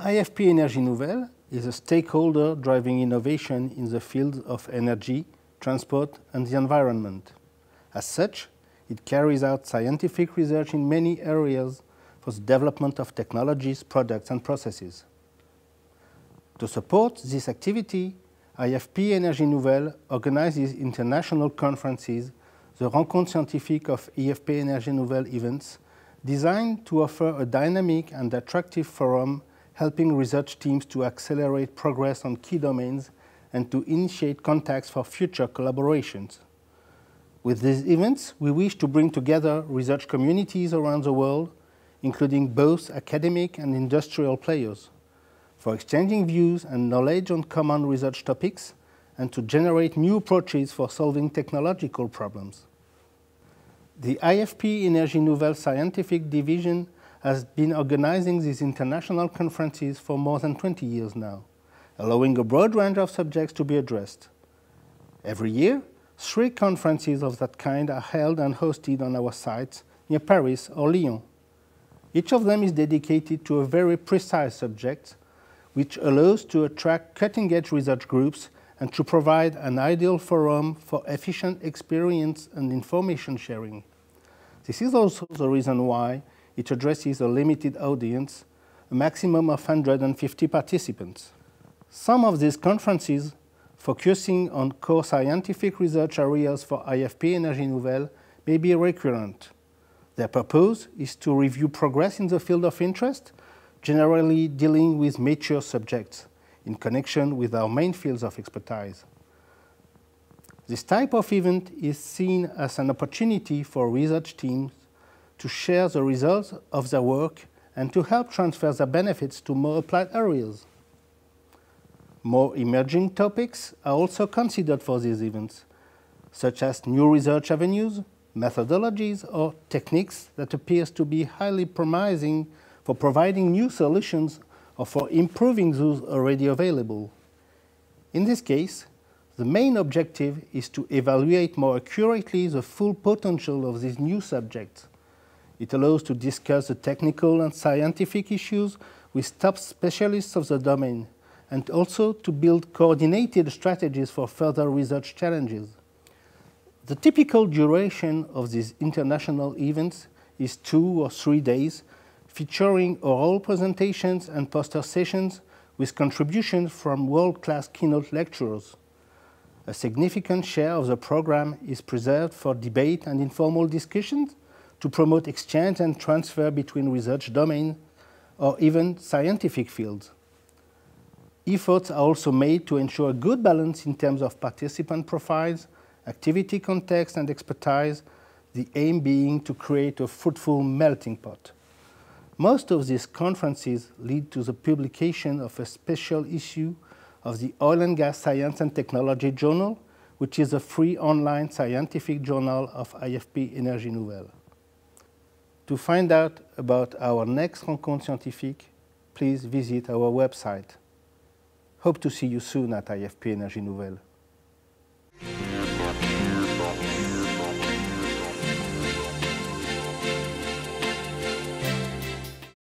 IFP Energies nouvelles is a stakeholder driving innovation in the fields of energy, transport and the environment. As such, it carries out scientific research in many areas for the development of technologies, products and processes. To support this activity, IFP Energies nouvelles organizes international conferences, the Rencontres scientifiques of IFP Energies nouvelles events, designed to offer a dynamic and attractive forum helping research teams to accelerate progress on key domains and to initiate contacts for future collaborations. With these events, we wish to bring together research communities around the world, including both academic and industrial players, for exchanging views and knowledge on common research topics and to generate new approaches for solving technological problems. The IFP Energies nouvelles Scientific Division has been organizing these international conferences for more than 20 years now, allowing a broad range of subjects to be addressed. Every year, three conferences of that kind are held and hosted on our sites near Paris or Lyon. Each of them is dedicated to a very precise subject, which allows to attract cutting-edge research groups and to provide an ideal forum for efficient experience and information sharing. This is also the reason why it addresses a limited audience, a maximum of 150 participants. Some of these conferences, focusing on core scientific research areas for IFP Energies nouvelles, may be recurrent. Their purpose is to review progress in the field of interest, generally dealing with mature subjects in connection with our main fields of expertise. This type of event is seen as an opportunity for research teams to share the results of their work and to help transfer the benefits to more applied areas. More emerging topics are also considered for these events, such as new research avenues, methodologies or techniques that appears to be highly promising for providing new solutions or for improving those already available. In this case, the main objective is to evaluate more accurately the full potential of these new subjects it allows to discuss the technical and scientific issues with top specialists of the domain and also to build coordinated strategies for further research challenges. The typical duration of these international events is two or three days, featuring oral presentations and poster sessions with contributions from world-class keynote lecturers. A significant share of the program is preserved for debate and informal discussions to promote exchange and transfer between research domains or even scientific fields. Efforts are also made to ensure a good balance in terms of participant profiles, activity context and expertise, the aim being to create a fruitful melting pot. Most of these conferences lead to the publication of a special issue of the Oil and Gas Science and Technology Journal, which is a free online scientific journal of IFP Energies nouvelles. To find out about our next Rencontres scientifiques, please visit our website. Hope to see you soon at IFP Energies nouvelles.